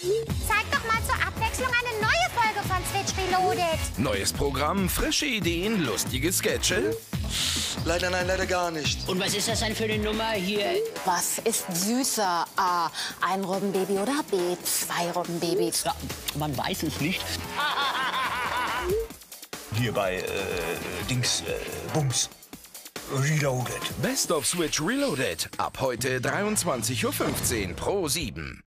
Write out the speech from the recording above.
Zeig doch mal zur Abwechslung eine neue Folge von Switch Reloaded. Neues Programm, frische Ideen, lustige Sketche. Leider nein, leider gar nicht. Und was ist das denn für eine Nummer hier? Was ist süßer? A. Ein Robbenbaby oder B. Zwei Robbenbabys? Ja, man weiß es nicht. Hier bei äh, Dings äh, Bums. Reloaded. Best of Switch Reloaded. Ab heute 23.15 Uhr pro 7.